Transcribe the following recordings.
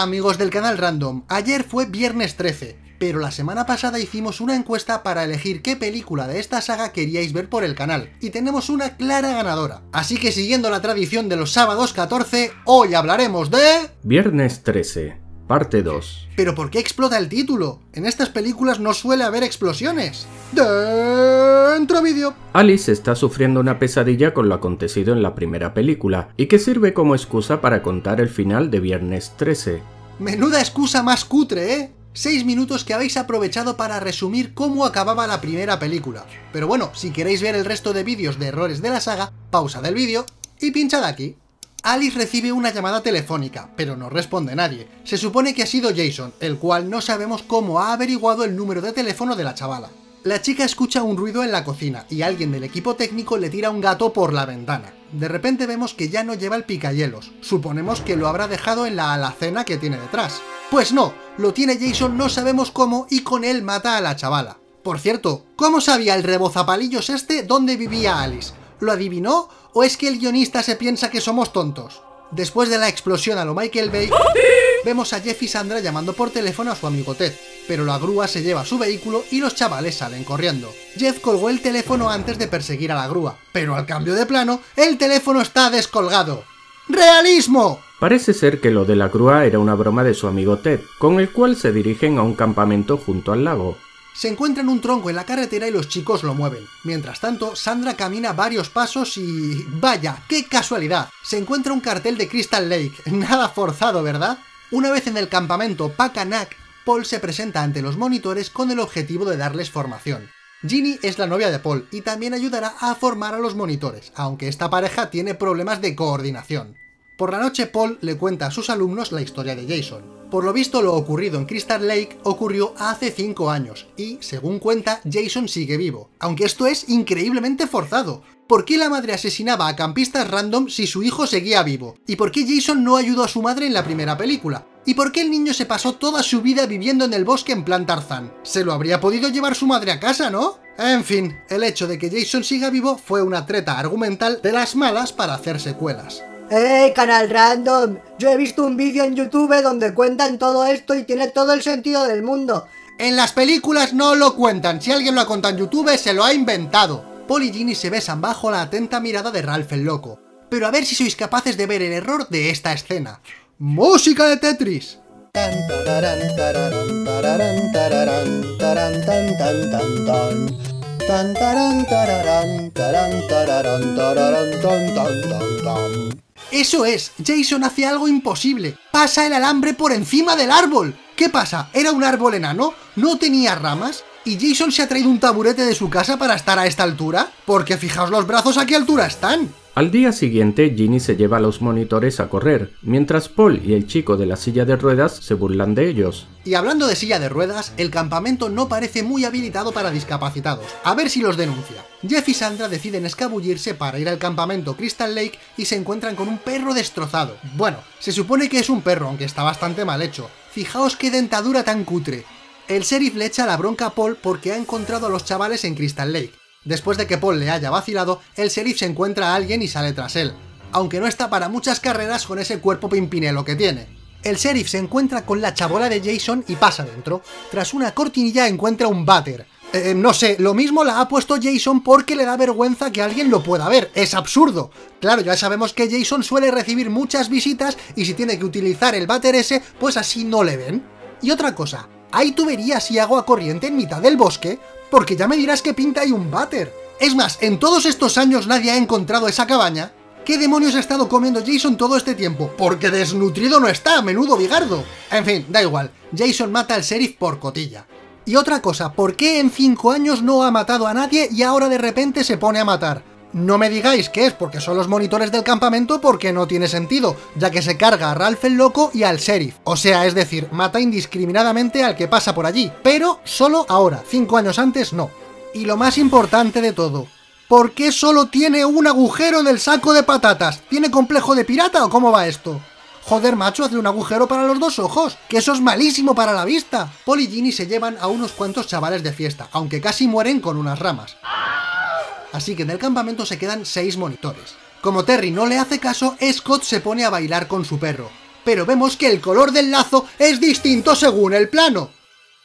Amigos del canal Random, ayer fue viernes 13, pero la semana pasada hicimos una encuesta para elegir qué película de esta saga queríais ver por el canal, y tenemos una clara ganadora. Así que siguiendo la tradición de los sábados 14, hoy hablaremos de... Viernes 13, parte 2. ¿Pero por qué explota el título? En estas películas no suele haber explosiones. Dentro vídeo. Alice está sufriendo una pesadilla con lo acontecido en la primera película, y que sirve como excusa para contar el final de Viernes 13. Menuda excusa más cutre, ¿eh? Seis minutos que habéis aprovechado para resumir cómo acababa la primera película. Pero bueno, si queréis ver el resto de vídeos de errores de la saga, pausa del vídeo y pinchad aquí. Alice recibe una llamada telefónica, pero no responde nadie. Se supone que ha sido Jason, el cual no sabemos cómo ha averiguado el número de teléfono de la chavala. La chica escucha un ruido en la cocina y alguien del equipo técnico le tira un gato por la ventana. De repente vemos que ya no lleva el picahielos. Suponemos que lo habrá dejado en la alacena que tiene detrás. Pues no, lo tiene Jason no sabemos cómo y con él mata a la chavala. Por cierto, ¿cómo sabía el rebozapalillos este dónde vivía Alice? ¿Lo adivinó o es que el guionista se piensa que somos tontos? Después de la explosión a lo Michael Bay, vemos a Jeff y Sandra llamando por teléfono a su amigo Ted, pero la grúa se lleva su vehículo y los chavales salen corriendo. Jeff colgó el teléfono antes de perseguir a la grúa, pero al cambio de plano, el teléfono está descolgado. ¡Realismo! Parece ser que lo de la grúa era una broma de su amigo Ted, con el cual se dirigen a un campamento junto al lago. Se encuentran un tronco en la carretera y los chicos lo mueven. Mientras tanto, Sandra camina varios pasos y... ¡Vaya! ¡Qué casualidad! Se encuentra un cartel de Crystal Lake. Nada forzado, ¿verdad? Una vez en el campamento Pakanak, Paul se presenta ante los monitores con el objetivo de darles formación. Ginny es la novia de Paul y también ayudará a formar a los monitores, aunque esta pareja tiene problemas de coordinación. Por la noche Paul le cuenta a sus alumnos la historia de Jason. Por lo visto lo ocurrido en Crystal Lake ocurrió hace 5 años y, según cuenta, Jason sigue vivo. Aunque esto es increíblemente forzado. ¿Por qué la madre asesinaba a campistas random si su hijo seguía vivo? ¿Y por qué Jason no ayudó a su madre en la primera película? ¿Y por qué el niño se pasó toda su vida viviendo en el bosque en plan Tarzán? Se lo habría podido llevar su madre a casa, ¿no? En fin, el hecho de que Jason siga vivo fue una treta argumental de las malas para hacer secuelas. ¡Eh, canal random! Yo he visto un vídeo en YouTube donde cuentan todo esto y tiene todo el sentido del mundo. En las películas no lo cuentan, si alguien lo ha contado en YouTube se lo ha inventado. Paul y Ginny se besan bajo la atenta mirada de Ralph el Loco. Pero a ver si sois capaces de ver el error de esta escena. ¡Música de Tetris! Eso es, Jason hace algo imposible. Pasa el alambre por encima del árbol. ¿Qué pasa? ¿Era un árbol enano? ¿No tenía ramas? ¿Y Jason se ha traído un taburete de su casa para estar a esta altura? Porque fijaos los brazos a qué altura están. Al día siguiente, Ginny se lleva a los monitores a correr, mientras Paul y el chico de la silla de ruedas se burlan de ellos. Y hablando de silla de ruedas, el campamento no parece muy habilitado para discapacitados. A ver si los denuncia. Jeff y Sandra deciden escabullirse para ir al campamento Crystal Lake y se encuentran con un perro destrozado. Bueno, se supone que es un perro, aunque está bastante mal hecho. Fijaos qué dentadura tan cutre. El sheriff le echa la bronca a Paul porque ha encontrado a los chavales en Crystal Lake. Después de que Paul le haya vacilado, el sheriff se encuentra a alguien y sale tras él, aunque no está para muchas carreras con ese cuerpo pimpinelo que tiene. El sheriff se encuentra con la chabola de Jason y pasa dentro. Tras una cortinilla encuentra un váter. Eh, no sé, lo mismo la ha puesto Jason porque le da vergüenza que alguien lo pueda ver. Es absurdo. Claro, ya sabemos que Jason suele recibir muchas visitas y si tiene que utilizar el váter ese, pues así no le ven. Y otra cosa, ¿hay tuberías y agua corriente en mitad del bosque? porque ya me dirás que pinta hay un váter. Es más, en todos estos años nadie ha encontrado esa cabaña. ¿Qué demonios ha estado comiendo Jason todo este tiempo? Porque desnutrido no está, menudo bigardo. En fin, da igual, Jason mata al sheriff por cotilla. Y otra cosa, ¿por qué en 5 años no ha matado a nadie y ahora de repente se pone a matar? No me digáis que es porque son los monitores del campamento porque no tiene sentido, ya que se carga a Ralph el loco y al sheriff. O sea, es decir, mata indiscriminadamente al que pasa por allí, pero solo ahora, cinco años antes no. Y lo más importante de todo, ¿por qué solo tiene un agujero en el saco de patatas? ¿Tiene complejo de pirata o cómo va esto? Joder, macho, hace un agujero para los dos ojos, que eso es malísimo para la vista. Paul y Ginny se llevan a unos cuantos chavales de fiesta, aunque casi mueren con unas ramas así que en el campamento se quedan 6 monitores. Como Terry no le hace caso, Scott se pone a bailar con su perro. pero vemos que el color del lazo es distinto según el plano.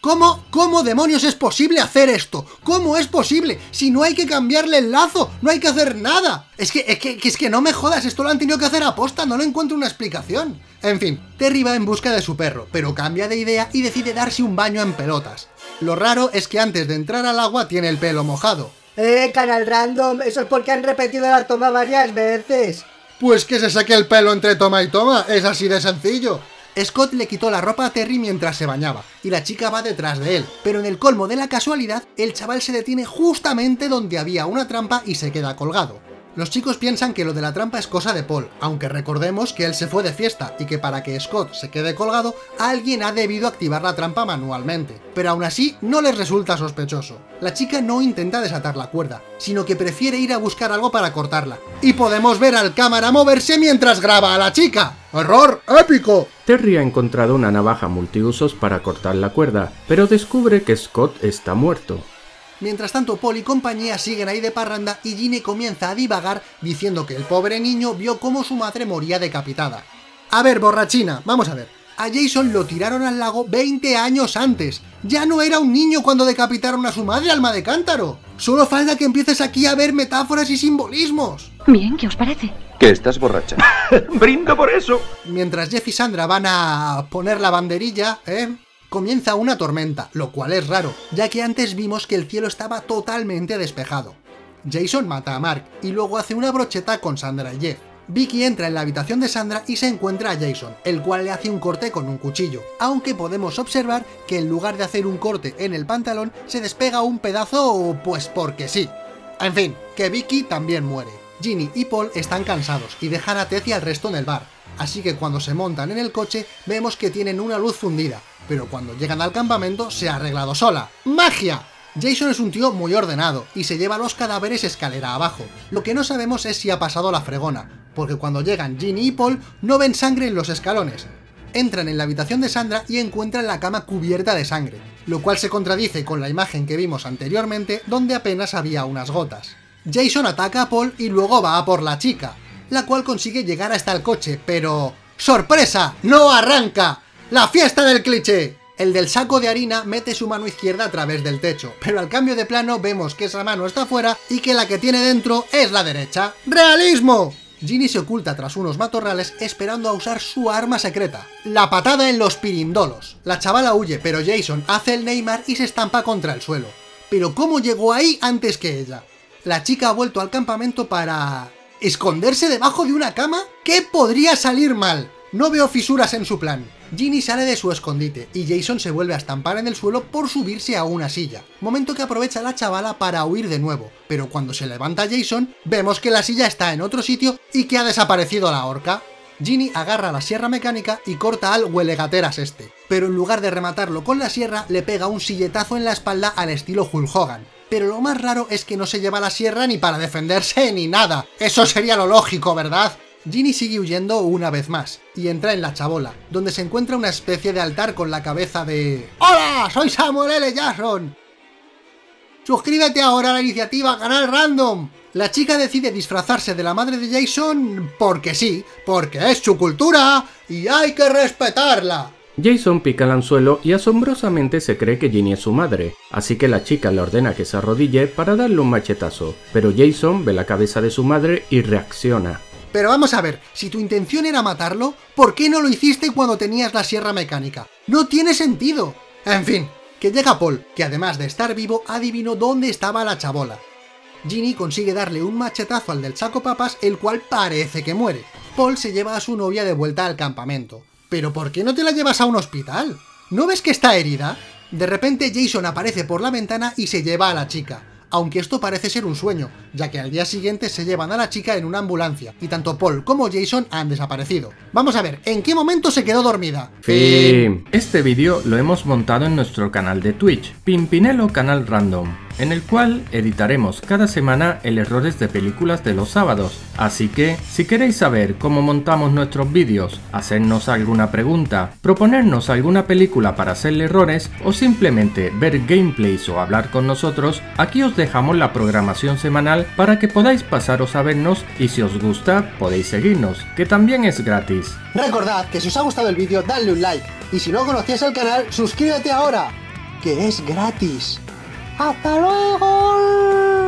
¿Cómo, cómo demonios es posible hacer esto? ¿Cómo es posible? Si no hay que cambiarle el lazo, no hay que hacer nada. Es que, es que, es que no me jodas, esto lo han tenido que hacer a posta, no le encuentro una explicación. En fin, Terry va en busca de su perro, pero cambia de idea y decide darse un baño en pelotas. Lo raro es que antes de entrar al agua tiene el pelo mojado. Eh, canal random, eso es porque han repetido la toma varias veces. Pues que se saque el pelo entre toma y toma, es así de sencillo. Scott le quitó la ropa a Terry mientras se bañaba, y la chica va detrás de él, pero en el colmo de la casualidad, el chaval se detiene justamente donde había una trampa y se queda colgado. Los chicos piensan que lo de la trampa es cosa de Paul, aunque recordemos que él se fue de fiesta y que para que Scott se quede colgado, alguien ha debido activar la trampa manualmente. Pero aún así, no les resulta sospechoso. La chica no intenta desatar la cuerda, sino que prefiere ir a buscar algo para cortarla. Y podemos ver al cámara moverse mientras graba a la chica. ¡Error épico! Terry ha encontrado una navaja multiusos para cortar la cuerda, pero descubre que Scott está muerto. Mientras tanto, Paul y compañía siguen ahí de parranda y Ginny comienza a divagar diciendo que el pobre niño vio cómo su madre moría decapitada. A ver, borrachina, vamos a ver. A Jason lo tiraron al lago 20 años antes. Ya no era un niño cuando decapitaron a su madre, alma de cántaro. Solo falta que empieces aquí a ver metáforas y simbolismos. Bien, ¿qué os parece? Que estás borracha. ¡Brindo por eso! Mientras Jeff y Sandra van a poner la banderilla, ¿eh? Comienza una tormenta, lo cual es raro, ya que antes vimos que el cielo estaba totalmente despejado. Jason mata a Mark y luego hace una brocheta con Sandra y Jeff. Vicky entra en la habitación de Sandra y se encuentra a Jason, el cual le hace un corte con un cuchillo, aunque podemos observar que en lugar de hacer un corte en el pantalón, se despega un pedazo pues porque sí. En fin, que Vicky también muere. Ginny y Paul están cansados y dejan a Tess y al resto en el bar, así que cuando se montan en el coche vemos que tienen una luz fundida, pero cuando llegan al campamento se ha arreglado sola. ¡Magia! Jason es un tío muy ordenado y se lleva los cadáveres escalera abajo. Lo que no sabemos es si ha pasado la fregona, porque cuando llegan Ginny y Paul no ven sangre en los escalones. Entran en la habitación de Sandra y encuentran la cama cubierta de sangre, lo cual se contradice con la imagen que vimos anteriormente donde apenas había unas gotas. Jason ataca a Paul y luego va a por la chica, la cual consigue llegar hasta el coche, pero... ¡Sorpresa! ¡No arranca! ¡La fiesta del cliché! El del saco de harina mete su mano izquierda a través del techo, pero al cambio de plano vemos que esa mano está fuera y que la que tiene dentro es la derecha. ¡Realismo! Ginny se oculta tras unos matorrales esperando a usar su arma secreta, la patada en los pirindolos. La chavala huye, pero Jason hace el Neymar y se estampa contra el suelo. Pero ¿cómo llegó ahí antes que ella? La chica ha vuelto al campamento para... ¿Esconderse debajo de una cama? ¿Qué podría salir mal? No veo fisuras en su plan. Ginny sale de su escondite y Jason se vuelve a estampar en el suelo por subirse a una silla, momento que aprovecha la chavala para huir de nuevo, pero cuando se levanta Jason, vemos que la silla está en otro sitio y que ha desaparecido la horca. Ginny agarra la sierra mecánica y corta al huelegateras este, pero en lugar de rematarlo con la sierra, le pega un silletazo en la espalda al estilo Hulk Hogan. Pero lo más raro es que no se lleva la sierra ni para defenderse ni nada. Eso sería lo lógico, ¿verdad? Ginny sigue huyendo una vez más, y entra en la chabola, donde se encuentra una especie de altar con la cabeza de... ¡Hola! ¡Soy Samuel L. Jackson! ¡Suscríbete ahora a la iniciativa Canal Random! La chica decide disfrazarse de la madre de Jason porque sí, porque es su cultura y hay que respetarla. Jason pica el anzuelo y asombrosamente se cree que Ginny es su madre, así que la chica le ordena que se arrodille para darle un machetazo, pero Jason ve la cabeza de su madre y reacciona. Pero vamos a ver, si tu intención era matarlo, ¿por qué no lo hiciste cuando tenías la sierra mecánica? ¡No tiene sentido! En fin, que llega Paul, que además de estar vivo, adivinó dónde estaba la chabola. Ginny consigue darle un machetazo al del saco papas, el cual parece que muere. Paul se lleva a su novia de vuelta al campamento. ¿Pero por qué no te la llevas a un hospital? ¿No ves que está herida? De repente Jason aparece por la ventana y se lleva a la chica aunque esto parece ser un sueño, ya que al día siguiente se llevan a la chica en una ambulancia, y tanto Paul como Jason han desaparecido. Vamos a ver, ¿en qué momento se quedó dormida? Fin. Este vídeo lo hemos montado en nuestro canal de Twitch, Pimpinelo Canal Random. En el cual editaremos cada semana el errores de películas de los sábados. Así que, si queréis saber cómo montamos nuestros vídeos, hacernos alguna pregunta, proponernos alguna película para hacerle errores o simplemente ver gameplays o hablar con nosotros, aquí os dejamos la programación semanal para que podáis pasaros a vernos y si os gusta podéis seguirnos, que también es gratis. Recordad que si os ha gustado el vídeo, dadle un like. Y si no conocías el canal, suscríbete ahora, que es gratis. パパロホール